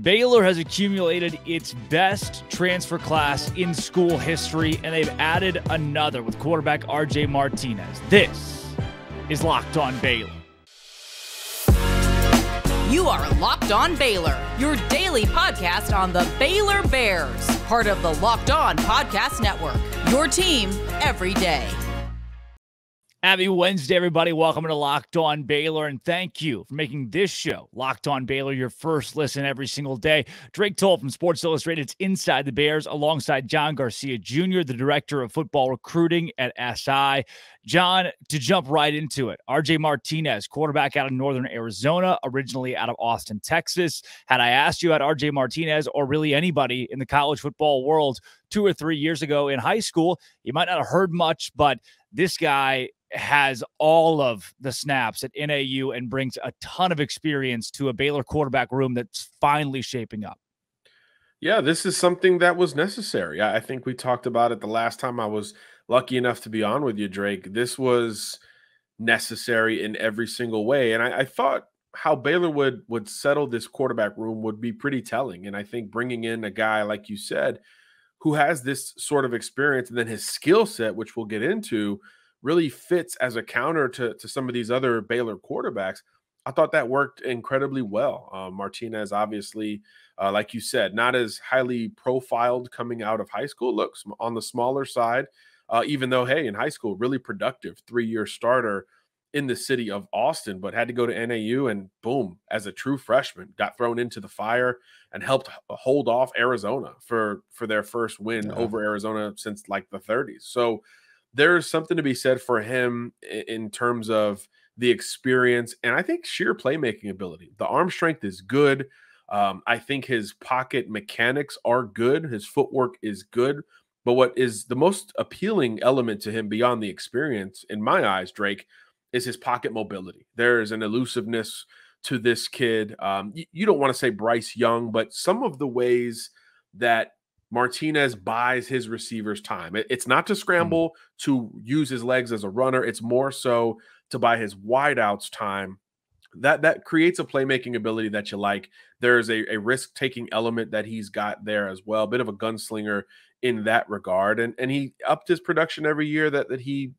Baylor has accumulated its best transfer class in school history, and they've added another with quarterback RJ Martinez. This is Locked On Baylor. You are Locked On Baylor, your daily podcast on the Baylor Bears, part of the Locked On Podcast Network. Your team every day. Happy Wednesday, everybody. Welcome to Locked On Baylor, and thank you for making this show, Locked On Baylor, your first listen every single day. Drake Toll from Sports Illustrated's Inside the Bears, alongside John Garcia Jr., the Director of Football Recruiting at SI. John, to jump right into it, RJ Martinez, quarterback out of Northern Arizona, originally out of Austin, Texas. Had I asked you about RJ Martinez or really anybody in the college football world two or three years ago in high school, you might not have heard much, but this guy has all of the snaps at NAU and brings a ton of experience to a Baylor quarterback room that's finally shaping up. Yeah, this is something that was necessary. I think we talked about it the last time I was lucky enough to be on with you, Drake. This was necessary in every single way. And I, I thought how Baylor would would settle this quarterback room would be pretty telling. And I think bringing in a guy like you said, who has this sort of experience and then his skill set, which we'll get into, really fits as a counter to, to some of these other Baylor quarterbacks. I thought that worked incredibly well. Uh, Martinez, obviously, uh, like you said, not as highly profiled coming out of high school. Looks on the smaller side, uh, even though, hey, in high school, really productive three year starter in the city of Austin, but had to go to NAU and boom, as a true freshman, got thrown into the fire and helped hold off Arizona for for their first win yeah. over Arizona since like the 30s. So there's something to be said for him in terms of the experience and I think sheer playmaking ability. The arm strength is good. Um, I think his pocket mechanics are good. His footwork is good. But what is the most appealing element to him beyond the experience, in my eyes, Drake, is his pocket mobility. There is an elusiveness to this kid. Um, you, you don't want to say Bryce Young, but some of the ways that Martinez buys his receivers time. It, it's not to hmm. scramble mm. to use his legs as a runner. It's more so to buy his wideouts time. That that creates a playmaking ability that you like. There's a, a risk taking element that he's got there as well. A bit of a gunslinger in that regard, and and he upped his production every year that that he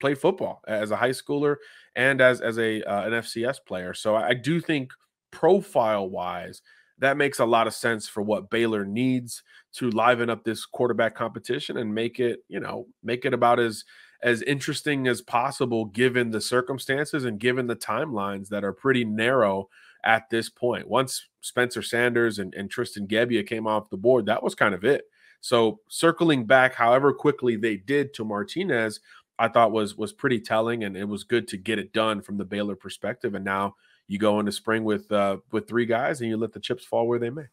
played football as a high schooler and as as a uh, an FCS player. So I, I do think profile wise that makes a lot of sense for what Baylor needs to liven up this quarterback competition and make it, you know, make it about as as interesting as possible given the circumstances and given the timelines that are pretty narrow at this point. Once Spencer Sanders and, and Tristan Gebbia came off the board, that was kind of it. So circling back, however quickly they did to Martinez, I thought was was pretty telling, and it was good to get it done from the Baylor perspective. And now you go into spring with uh, with three guys and you let the chips fall where they may.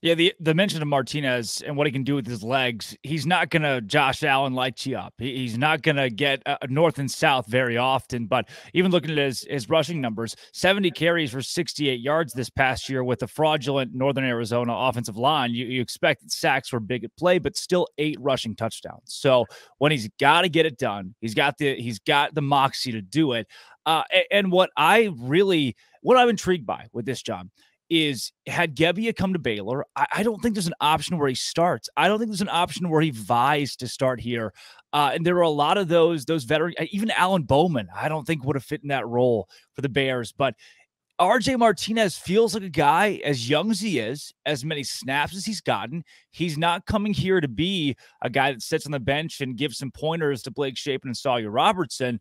Yeah, the the mention of Martinez and what he can do with his legs, he's not going to Josh Allen light you up. He, he's not going to get uh, north and south very often. But even looking at his, his rushing numbers, 70 carries for 68 yards this past year with a fraudulent Northern Arizona offensive line. You, you expect sacks were big at play, but still eight rushing touchdowns. So when he's got to get it done, he's got the he's got the moxie to do it. Uh, and what I really what I'm intrigued by with this job is had Gebbia come to Baylor, I, I, don't think there's an option where he starts. I don't think there's an option where he vies to start here. Uh, and there are a lot of those, those veteran, uh, even Alan Bowman, I don't think would have fit in that role for the Bears. But RJ Martinez feels like a guy as young as he is, as many snaps as he's gotten. He's not coming here to be a guy that sits on the bench and gives some pointers to Blake Shapen and Sawyer Robertson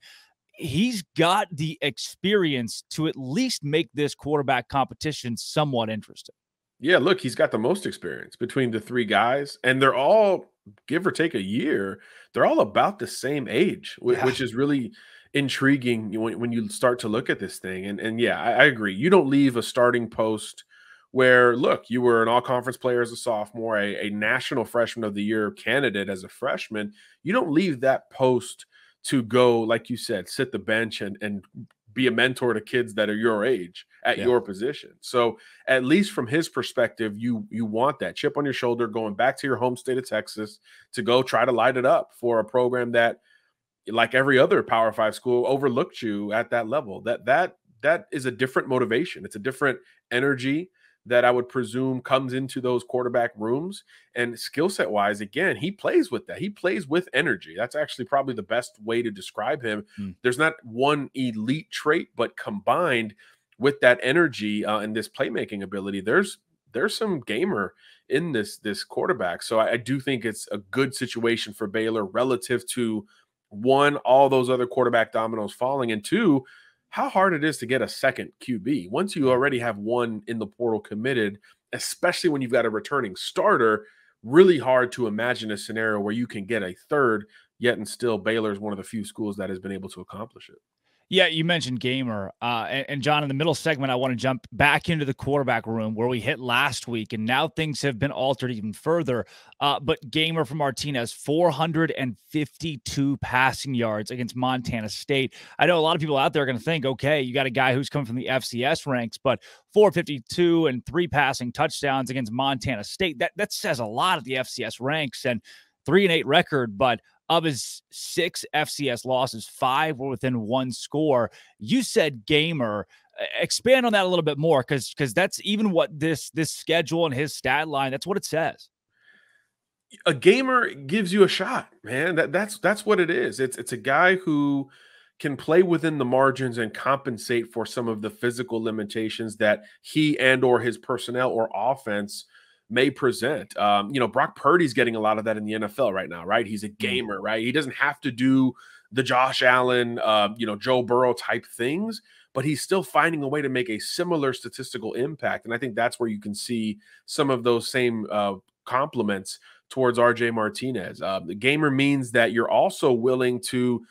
he's got the experience to at least make this quarterback competition somewhat interesting. Yeah, look, he's got the most experience between the three guys, and they're all give or take a year. They're all about the same age, which, yeah. which is really intriguing when, when you start to look at this thing. And and yeah, I, I agree. You don't leave a starting post where look, you were an all conference player as a sophomore, a, a national freshman of the year candidate as a freshman. You don't leave that post to go, like you said, sit the bench and and be a mentor to kids that are your age at yeah. your position. So at least from his perspective, you you want that chip on your shoulder going back to your home state of Texas to go try to light it up for a program that like every other Power 5 school overlooked you at that level. That that that is a different motivation. It's a different energy that I would presume comes into those quarterback rooms. And skill set wise, again, he plays with that. He plays with energy. That's actually probably the best way to describe him. Mm. There's not one elite trait, but combined with that energy uh, and this playmaking ability, there's there's some gamer in this this quarterback. So I, I do think it's a good situation for Baylor relative to one, all those other quarterback dominoes falling, and two, how hard it is to get a second QB. Once you mm. already have one in the portal committed, especially when you've got a returning starter, really hard to imagine a scenario where you can get a third, yet and still Baylor is one of the few schools that has been able to accomplish it. Yeah, you mentioned gamer, uh, and, and, John. In the middle segment, I want to jump back into the quarterback room where we hit last week, and now things have been altered even further. Uh, but gamer from Martinez, 452 passing yards against Montana State. I know a lot of people out there are going to think, okay, you got a guy who's coming from the FCS ranks, but 452 and three passing touchdowns against Montana State. That that says a lot of the FCS ranks and three and eight record, but of his six FCS losses, five were within one score. You said gamer. Expand on that a little bit more, because because that's even what this this schedule and his stat line. That's what it says. A gamer gives you a shot, man. That that's that's what it is. It's it's a guy who can play within the margins and compensate for some of the physical limitations that he and or his personnel or offense may present. Um, you know, Brock Purdy's getting a lot of that in the NFL right now, right? He's a mm-hmm. gamer, right? He doesn't have to do the Josh Allen, uh, you know, Joe Burrow type things, but he's still finding a way to make a similar statistical impact. And I think that's where you can see some of those same uh, compliments towards RJ Martinez. Uh, the gamer means that you're also willing to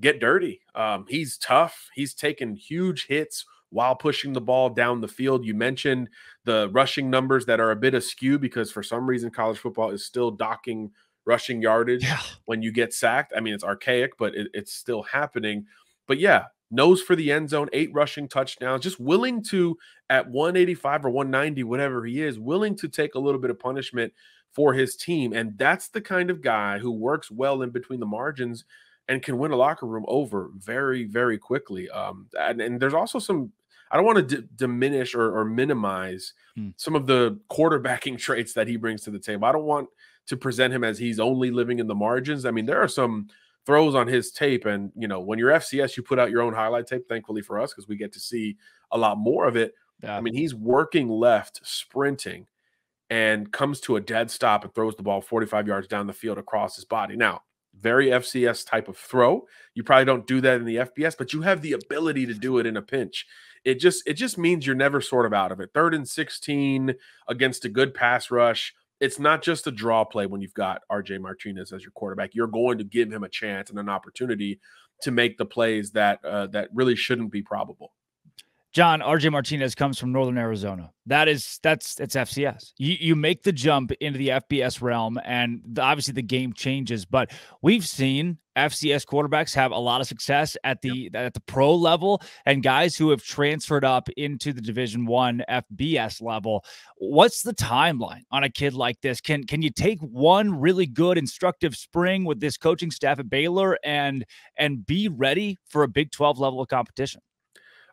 get dirty. Um, he's tough. He's taken huge hits while pushing the ball down the field. You mentioned the rushing numbers that are a bit askew because for some reason college football is still docking rushing yardage yeah. when you get sacked. I mean, it's archaic, but it, it's still happening. But yeah, nose for the end zone, eight rushing touchdowns, just willing to, at 185 or 190, whatever he is, willing to take a little bit of punishment for his team. And that's the kind of guy who works well in between the margins and can win a locker room over very, very quickly. Um, and, and there's also some I don't want to d- diminish or, or minimize hmm. some of the quarterbacking traits that he brings to the table. I don't want to present him as he's only living in the margins. I mean, there are some throws on his tape, and you know, when you're FCS, you put out your own highlight tape. Thankfully for us, because we get to see a lot more of it. Yeah. I mean, he's working left, sprinting, and comes to a dead stop and throws the ball 45 yards down the field across his body. Now, very FCS type of throw. You probably don't do that in the FBS, but you have the ability to do it in a pinch it just it just means you're never sort of out of it. Third and 16 against a good pass rush. It's not just a draw play when you've got RJ Martinez as your quarterback. You're going to give him a chance and an opportunity to make the plays that uh, that really shouldn't be probable. John RJ Martinez comes from Northern Arizona. That is that's it's FCS. You you make the jump into the FBS realm, and the, obviously the game changes. But we've seen FCS quarterbacks have a lot of success at the yep. at the pro level, and guys who have transferred up into the Division One FBS level. What's the timeline on a kid like this? Can can you take one really good instructive spring with this coaching staff at Baylor and and be ready for a Big Twelve level of competition?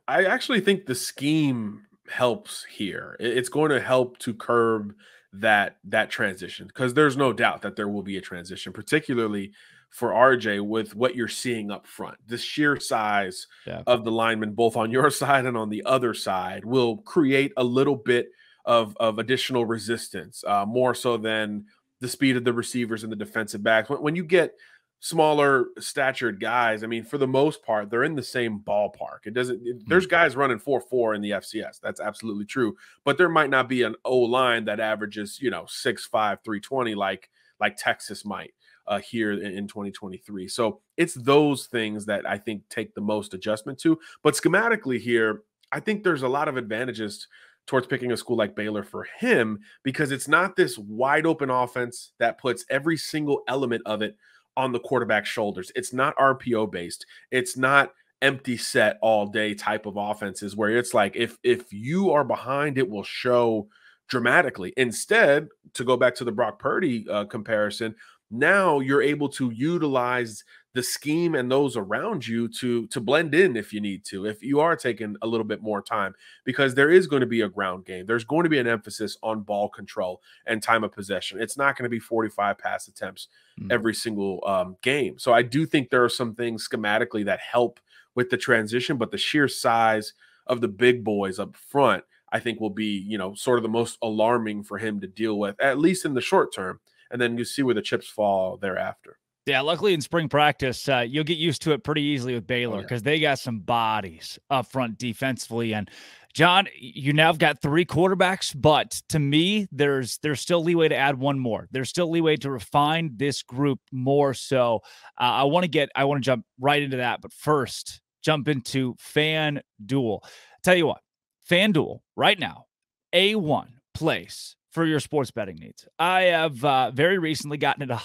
I actually think the scheme helps here. It's going to help to curb that that transition because there's no doubt that there will be a transition, particularly for RJ with what you're seeing up front. The sheer size yeah. of the linemen, both on your side and on the other side, will create a little bit of, of additional resistance, uh, more so than the speed of the receivers and the defensive backs. When, when you get smaller statured guys, I mean, for the most part, they're in the same ballpark. It doesn't, it, there's hmm. guys running 4 4 in the FCS. That's absolutely true. But there might not be an O line that averages, you know, 6 5, 320 like like Texas might uh, here in, in 2023. So it's those things that I think take the most adjustment to. But schematically here, I think there's a lot of advantages towards picking a school like Baylor for him because it's not this wide open offense that puts every single element of it on the quarterback's shoulders. It's not RPO based. It's not empty set all day type of offenses where it's like if if you are behind, it will show dramatically. Instead, to go back to the Brock Purdy uh, comparison, now you're able to utilize the scheme and those around you to to blend in if you need to if you are taking a little bit more time because there is going to be a ground game. There's going to be an emphasis on ball control and time of possession. It's not going to be 45 pass attempts mm. every single um, game. So i do think there are some things schematically that help with the transition but the sheer size of the big boys up front i think will be you know sort of the most alarming for him to deal with at least in the short term and then you see where the chips fall thereafter yeah, luckily in spring practice, uh, you'll get used to it pretty easily with Baylor because oh, yeah. they got some bodies up front defensively. And John, you now have got three quarterbacks, but to me, there's there's still leeway to add one more. There's still leeway to refine this group more. So uh, I want to get I want to jump right into that, but first jump into Fan Duel. Tell you what, FanDuel right now, a one place for your sports betting needs. I have uh, very recently gotten into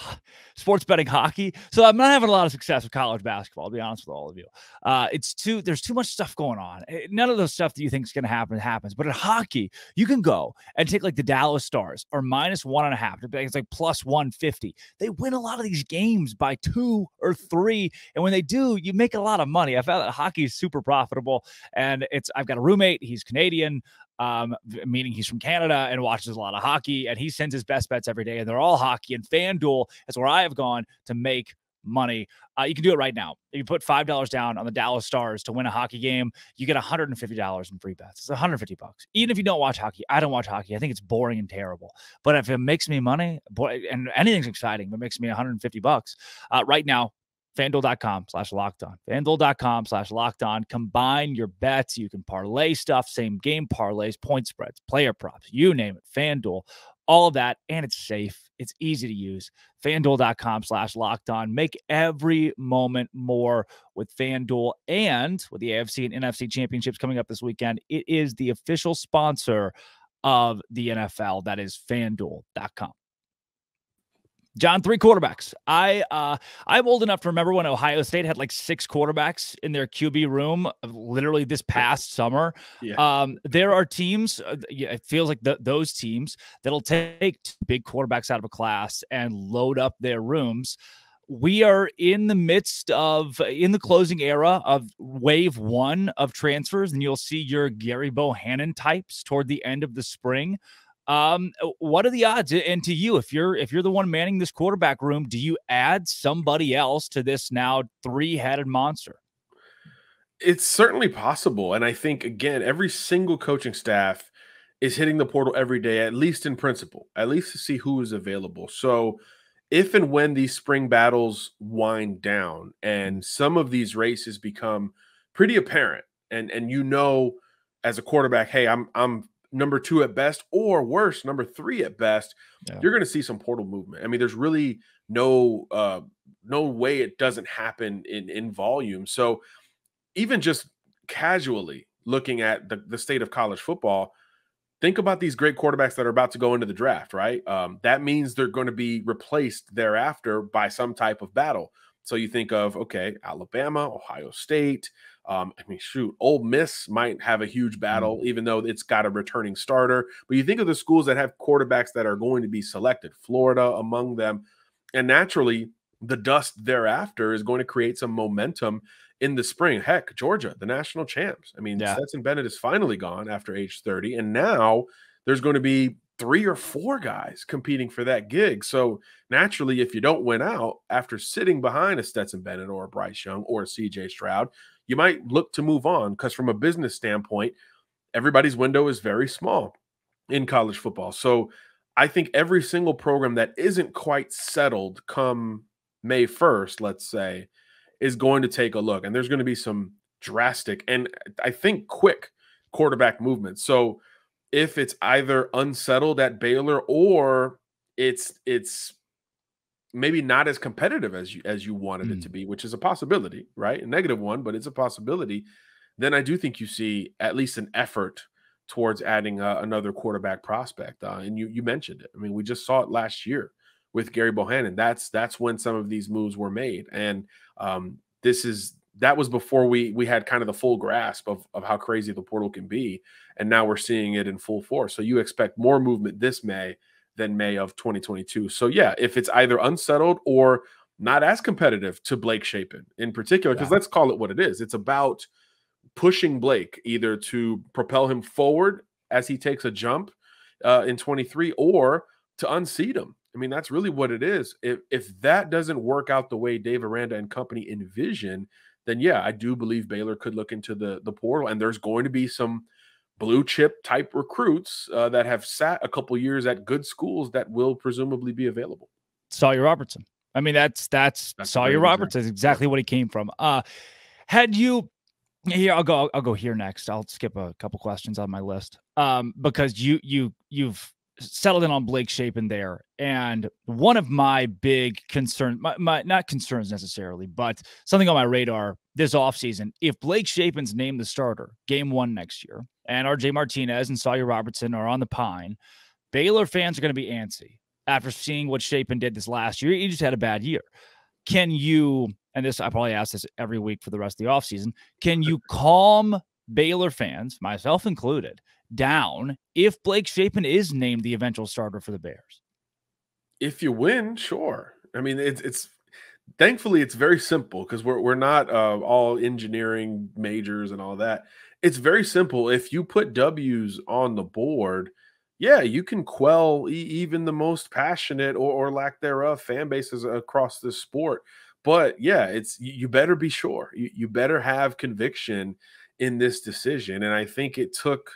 sports betting hockey, so I'm not having a lot of success with college basketball. I'll be honest with all of you. Uh, it's too there's too much stuff going on. Eh, none of those stuff that you think is going to happen happens. But in hockey, you can go and take like the Dallas Stars or minus one and a half. It's like plus one fifty. They win a lot of these games by two or three, and when they do, you make a lot of money. I found that hockey is super profitable, and it's I've got a roommate. He's Canadian um, meaning he's from Canada and watches a lot of hockey, and he sends his best bets every day, and they're all hockey. And FanDuel is where I have gone to make money. Uh, you can do it right now. If you put five dollars down on the Dallas Stars to win a hockey game, you get one hundred and fifty dollars in free bets. It's one hundred fifty bucks. Even if you don't watch hockey, I don't watch hockey. I think it's boring and terrible. But if it makes me money, boy, and anything's exciting, but makes me one hundred and fifty bucks uh, right now fanduel.com slash locked on. Fanduel.com slash locked on. Combine your bets. You can parlay stuff, same game parlays, point spreads, player props, you name it. Fanduel, all of that. And it's safe. It's easy to use. Fanduel.com slash locked on. Make every moment more with Fanduel and with the AFC and NFC championships coming up this weekend. It is the official sponsor of the NFL. That is fanduel.com. John, three quarterbacks. I uh I'm old enough to remember when Ohio State had like six quarterbacks in their QB room, uh, literally this past summer. Yeah. Um, there are teams. Uh, it feels like the, those teams that'll take big quarterbacks out of a class and load up their rooms. We are in the midst of in the closing era of wave one of transfers, and you'll see your Gerry Bohanon types toward the end of the spring. Um, uh, what are the odds? And to you, if you're if you're the one manning this quarterback room, do you add somebody else to this now three-headed monster? It's certainly possible. And I think again, every single coaching staff is hitting the portal every day, at least in principle, at least to see who is available. So if and when these spring battles wind down and some of these races become pretty apparent and and you know as a quarterback, hey, I'm I'm number two at best, or worse, number three at best, yeah. you're going to see some portal movement. I mean, there's really no uh, no way it doesn't happen in in volume. So even just casually looking at the, the state of college football, think about these great quarterbacks that are about to go into the draft, right? Um, that means they're going to be replaced thereafter by some type of battle. So you think of okay, Alabama, Ohio State, um, I mean, shoot, Ole Miss might have a huge battle, mm. even though it's got a returning starter. But you think of the schools that have quarterbacks that are going to be selected, Florida among them. And naturally, the dust thereafter is going to create some momentum in the spring. Heck, Georgia, the national champs. I mean, yeah. Stetson Bennett is finally gone after age 30. And now there's going to be three or four guys competing for that gig. So naturally, if you don't win out after sitting behind a Stetson Bennett or a Bryce Young or a CJ Stroud, you might look to move on because from a business standpoint, everybody's window is very small in college football. So I think every single program that isn't quite settled come May 1st, let's say, is going to take a look. And there's going to be some drastic and I think quick quarterback movements. So if it's either unsettled at Baylor or it's it's maybe not as competitive as you as you wanted mm. it to be, which is a possibility, right? A negative one, but it's a possibility. Then I do think you see at least an effort towards adding uh, another quarterback prospect. Uh, and you you mentioned it. I mean, we just saw it last year with Gerry Bohanon. That's that's when some of these moves were made, and um, this is that was before we we had kind of the full grasp of of how crazy the portal can be, and now we're seeing it in full force. So you expect more movement this May than May of 2022. So yeah, if it's either unsettled or not as competitive to Blake Shapen in particular, because yeah. let's call it what it is. It's about pushing Blake either to propel him forward as he takes a jump uh, in 23 or to unseat him. I mean, that's really what it is. If if that doesn't work out the way Dave Aranda and company envision, then yeah, I do believe Baylor could look into the the portal, and there's going to be some blue chip type recruits uh, that have sat a couple years at good schools that will presumably be available. Sawyer Robertson. I mean, that's that's, that's Sawyer Robertson is exactly what he came from. Uh, had you here? I'll go. I'll go here next. I'll skip a couple questions on my list. Um, because you you you've settled in on Blake Shapen there. And one of my big concerns, my, my, not concerns necessarily, but something on my radar this offseason, if Blake Shapen's named the starter game one next year, and RJ Martinez and Sawyer Robertson are on the pine, Baylor fans are going to be antsy after seeing what Shapen did this last year. He just had a bad year. Can you, and this I probably ask this every week for the rest of the offseason, can you calm Baylor fans, myself included, down if Blake Shapen is named the eventual starter for the Bears? If you win, sure. I mean, it's it's thankfully it's very simple because we're we're not uh, all engineering majors and all that. It's very simple. If you put W's on the board, yeah, you can quell e- even the most passionate or, or lack thereof fan bases across the sport. But yeah, it's you better be sure. You, you better have conviction in this decision. And I think it took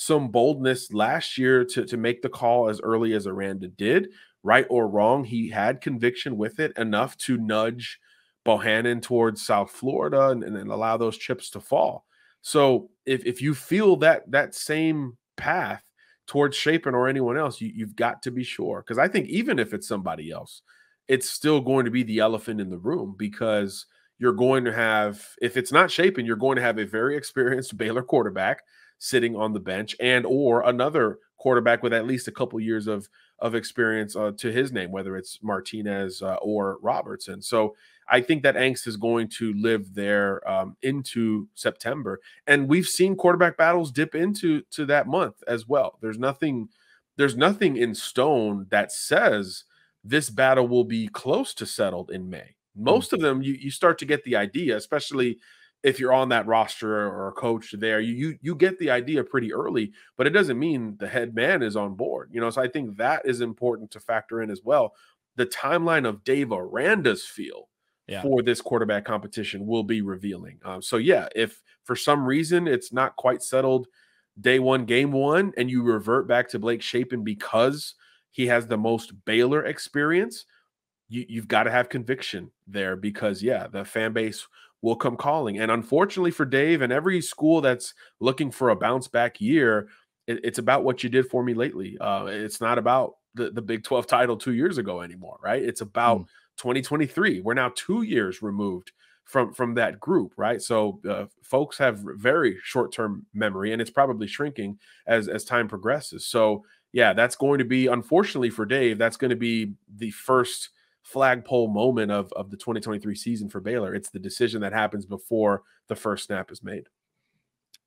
some boldness last year to, to make the call as early as Aranda did. Right or wrong, he had conviction with it enough to nudge Bohanon towards South Florida and, and allow those chips to fall. So if, if you feel that that same path towards Shapen or anyone else, you, you've got to be sure. Because I think even if it's somebody else, it's still going to be the elephant in the room because you're going to have, if it's not Shapen, you're going to have a very experienced Baylor quarterback sitting on the bench and or another quarterback with at least a couple years of of experience uh, to his name, whether it's Martinez uh, or Robertson. So I think that angst is going to live there um, into September, and we've seen quarterback battles dip into to that month as well. There's nothing, there's nothing in stone that says this battle will be close to settled in May. Hmm. Most mm-hmm. of them, you you start to get the idea, especially if you're on that roster or a coach there, you, you you get the idea pretty early, but it doesn't mean the head man is on board. You know, so I think that is important to factor in as well. The timeline of Dave Aranda's feel yeah. for this quarterback competition will be revealing. Um, so yeah, if for some reason it's not quite settled day one, game one, and you revert back to Blake Shapen because he has the most Baylor experience, you, you've got to have conviction there because yeah, the fan base will come calling. And unfortunately for Dave and every school that's looking for a bounce back year, it, it's about what you did for me lately. Uh, it's not about the, the Big 12 title two years ago anymore, right? It's about mm. 2023. We're now two years removed from from that group, right? So uh, folks have very short term memory, and it's probably shrinking as as time progresses. So yeah, that's going to be unfortunately for Dave. That's going to be the first flagpole moment of, of the 2023 season for Baylor. It's the decision that happens before the first snap is made.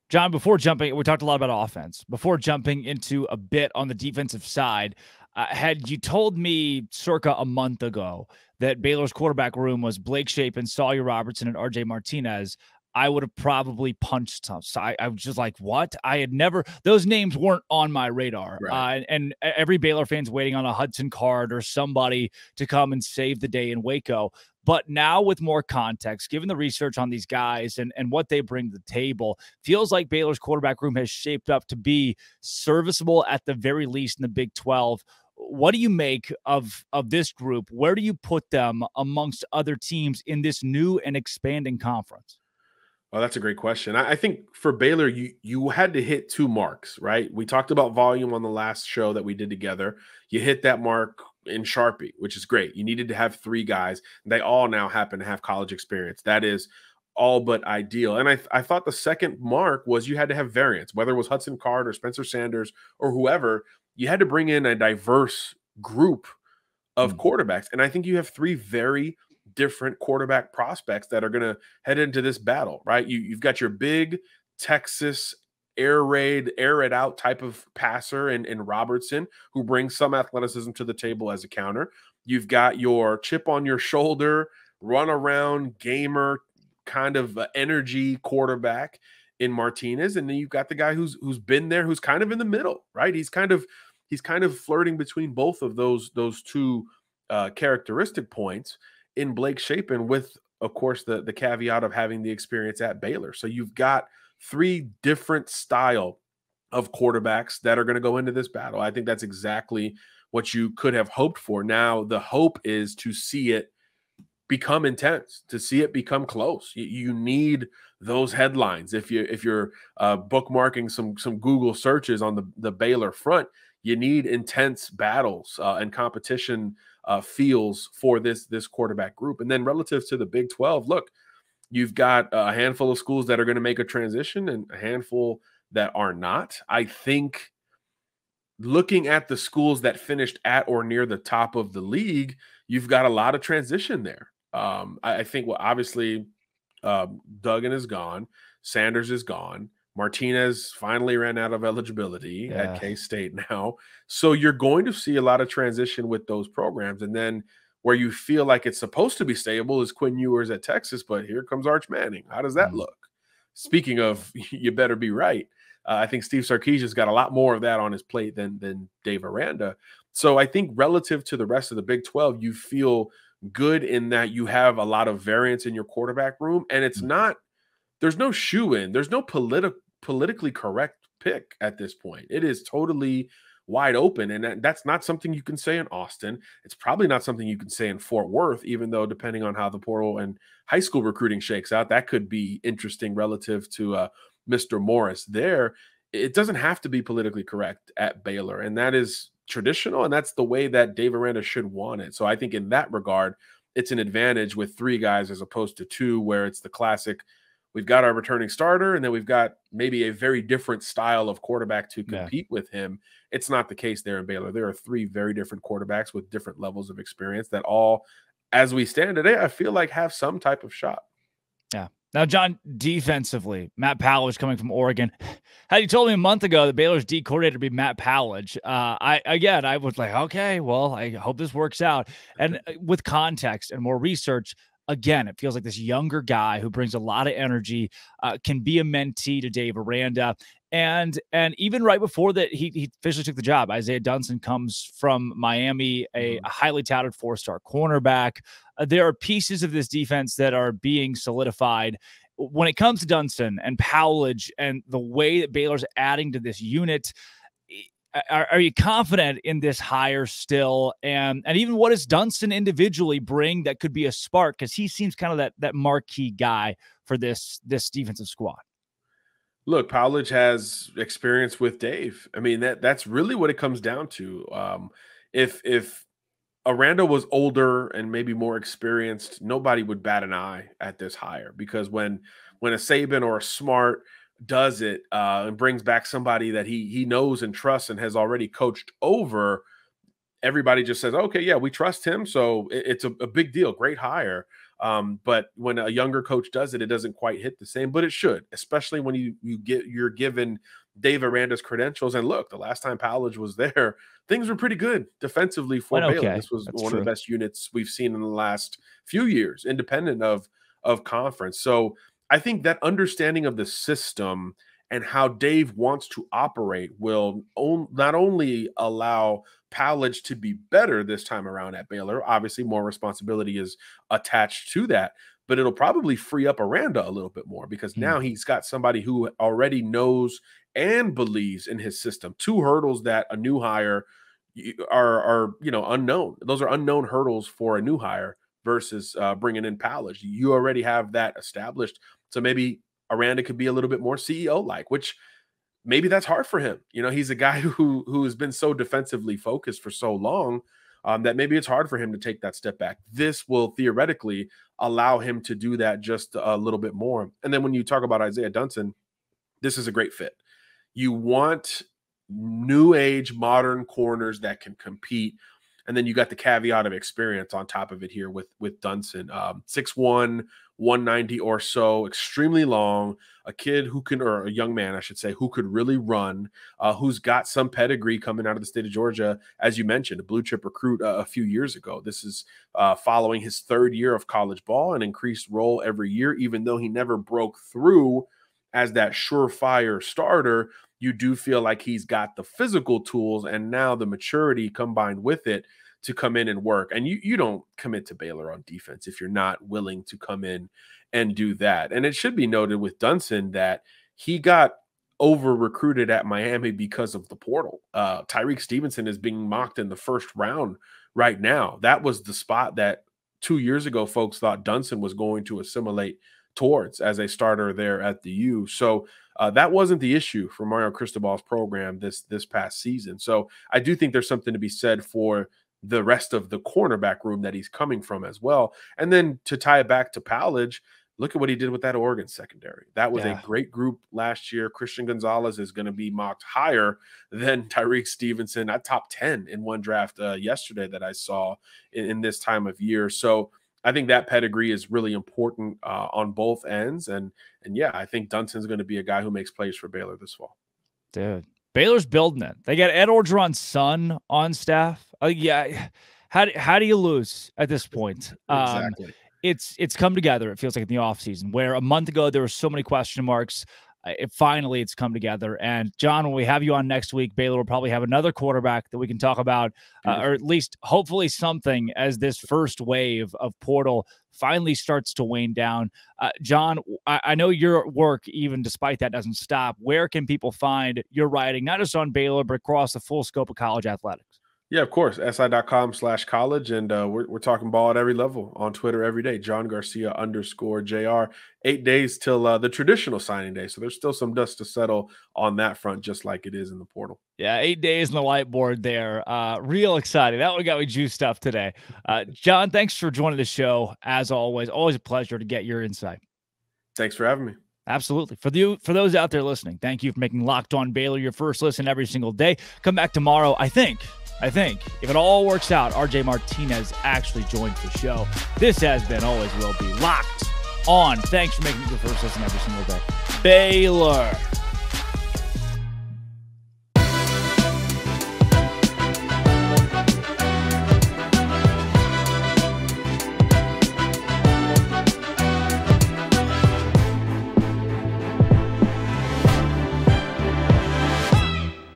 John, before jumping, we talked a lot about offense. Before jumping into a bit on the defensive side, uh, had you told me circa a month ago that Baylor's quarterback room was Blake Shapen, Sawyer Robertson, and RJ Martinez, I would have probably punched some. So I, I, was just like, what? I had never, those names weren't on my radar. Right. Uh, and, and every Baylor fan's waiting on a Hudson Card or somebody to come and save the day in Waco. But now, with more context, given the research on these guys and, and what they bring to the table, feels like Baylor's quarterback room has shaped up to be serviceable at the very least in the Big 12 what do you make of of this group where do you put them amongst other teams in this new and expanding conference Oh, that's a great question. I, I, think for Baylor, you you had to hit two marks, right? We talked about volume on the last show that we did together. You hit that mark in Sharpie, which is great. You needed to have three guys. They all now happen to have college experience. That is all but ideal. And I, I thought the second mark was you had to have variance, whether it was Hudson Card or Spencer Sanders or whoever. You had to bring in a diverse group of mm. quarterbacks. And I think you have three very different quarterback prospects that are going to head into this battle, right? You, you've got your big Texas air raid, air it out type of passer in, in Robertson, who brings some athleticism to the table as a counter. You've got your chip on your shoulder, run around gamer kind of uh, energy quarterback in Martinez, and then you've got the guy who's who's been there, who's kind of in the middle, right? He's kind of he's kind of flirting between both of those those two uh, characteristic points in Blake Shapen, with of course the the caveat of having the experience at Baylor. So you've got three different style of quarterbacks that are going to go into this battle. I think that's exactly what you could have hoped for. Now the hope is to see it become intense, to see it become close. You, you need those headlines. If you if you're uh, bookmarking some some Google searches on the the Baylor front, you need intense battles uh, and competition uh, feels for this this quarterback group. And then relative to the Big Twelve, look, you've got a handful of schools that are going to make a transition and a handful that are not. I think looking at the schools that finished at or near the top of the league, you've got a lot of transition there. Um, I, I, think well, obviously um, Duggan is gone, Sanders is gone. Martinez finally ran out of eligibility yeah. at K State now. So you're going to see a lot of transition with those programs. And then where you feel like it's supposed to be stable is Quinn Ewers at Texas, but here comes Arch Manning. How does that mm-hmm. look? Speaking of, you better be right. Uh, I think Steve Sarkisian's got a lot more of that on his plate than than Dave Aranda. So I think relative to the rest of the Big 12, you feel good in that you have a lot of variance in your quarterback room, and it's mm. not. There's no shoe in. There's no political politically correct pick at this point. It is totally wide open, and that, that's not something you can say in Austin. It's probably not something you can say in Fort Worth, even though depending on how the portal and high school recruiting shakes out, that could be interesting relative to uh, Mr. Morris. There, it doesn't have to be politically correct at Baylor, and that is traditional, and that's the way that Dave Aranda should want it. So I think in that regard, it's an advantage with three guys as opposed to two, where it's the classic. We've got our returning starter, and then we've got maybe a very different style of quarterback to compete yeah. with him. It's not the case there in Baylor. There are three very different quarterbacks with different levels of experience that all, as we stand today, I feel like have some type of shot. Yeah. Now, John, defensively, Matt Powledge coming from Oregon. Had you told me a month ago that Baylor's D coordinator would be Matt Powledge, uh, I again I was like, okay, well, I hope this works out. And uh, with context and more research, again, it feels like this younger guy who brings a lot of energy uh, can be a mentee to Dave Aranda. And and even right before that, he, he officially took the job. Isaiah Dunson comes from Miami, a, mm-hmm. a highly touted four star cornerback. Uh, there are pieces of this defense that are being solidified. When it comes to Dunson and Powledge and the way that Baylor's adding to this unit, are, are, you confident in this hire still? And and even what does Dunson individually bring that could be a spark? Because he seems kind of that that marquee guy for this this defensive squad. Look, Powledge has experience with Dave. I mean that that's really what it comes down to. Um, if if Aranda was older and maybe more experienced, nobody would bat an eye at this hire because when when a Saban or a Smart does it uh, and brings back somebody that he he knows and trusts and has already coached over, everybody just says, "Okay, yeah, we trust him." So it, it's a, a, big deal, great hire. Um, but when a younger coach does it, it doesn't quite hit the same, but it should, especially when you you get you're given Dave Aranda's credentials. And look, the last time Powledge was there, things were pretty good defensively for Baylor. Okay. This was That's one true. of the best units we've seen in the last few years, independent of of conference. So I think that understanding of the system and how Dave wants to operate will on, not only allow Powledge to be better this time around at Baylor. Obviously, more responsibility is attached to that, but it'll probably free up Aranda a little bit more because mm-hmm. now he's got somebody who already knows and believes in his system. Two hurdles that a new hire are are you know unknown. Those are unknown hurdles for a new hire versus uh, bringing in Powledge. You already have that established, so maybe Aranda could be a little bit more CEO like, which maybe that's hard for him. You know, he's a guy who who has been so defensively focused for so long um, that maybe it's hard for him to take that step back. This will theoretically allow him to do that just a little bit more. And then when you talk about Isaiah Dunson, this is a great fit. You want new age modern corners that can compete and then you got the caveat of experience on top of it here with with Dunson. Um, 6'1, 190 or so, extremely long, a kid who can, or a young man, I should say, who could really run, uh, who's got some pedigree coming out of the state of Georgia, as you mentioned, a blue chip recruit uh, a few years ago. This is uh, following his third year of college ball, an increased role every year, even though he never broke through as that surefire starter. You do feel like he's got the physical tools and now the maturity combined with it to come in and work. And you you don't commit to Baylor on defense if you're not willing to come in and do that. And it should be noted with Dunson that he got over recruited at Miami because of the portal. Uh, Tyrique Stevenson is being mocked in the first round right now. That was the spot that two years ago folks thought Dunson was going to assimilate towards as a starter there at the U. So uh, that wasn't the issue for Mario Cristobal's program this this past season. So I do think there's something to be said for the rest of the cornerback room that he's coming from as well. And then to tie it back to Powledge, look at what he did with that Oregon secondary. That was yeah. a great group last year. Christian Gonzalez is going to be mocked higher than Tyrique Stevenson at top 10 in one draft uh, yesterday that I saw in, in, this time of year. So I think that pedigree is really important uh, on both ends. And and yeah, I think Dunson's going to be a guy who makes plays for Baylor this fall. Dude, Baylor's building it. They got Ed Orgeron's son on staff. Uh, yeah, how do, how do you lose at this point? Um, exactly. It's it's come together. It feels like in the offseason where a month ago there were so many question marks. It, finally it's come together. And John, when we have you on next week, Baylor will probably have another quarterback that we can talk about, uh, or at least hopefully something as this first wave of portal finally starts to wane down. Uh, John, I, I, know your work, even despite that, doesn't stop. Where can people find your writing, not just on Baylor, but across the full scope of college athletics? Yeah, of course. SI.com slash college. And uh, we're, we're talking ball at every level on Twitter every day. John Garcia underscore JR. Eight days till uh, the traditional signing day. So there's still some dust to settle on that front, just like it is in the portal. Yeah, eight days in the whiteboard there. Uh, real exciting. That one got me juiced up today. Uh, John, thanks for joining the show. As always, always a pleasure to get your insight. Thanks for having me. Absolutely. For you, for those out there listening, thank you for making Locked On Baylor your first listen every single day. Come back tomorrow. I think I think if it all works out, RJ Martinez actually joins the show. This has been, always will be, locked on. Thanks for making it your first listen every single day. Baylor.